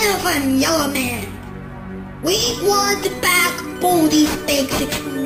Elephant Yellow Man. We want back Baldi's Big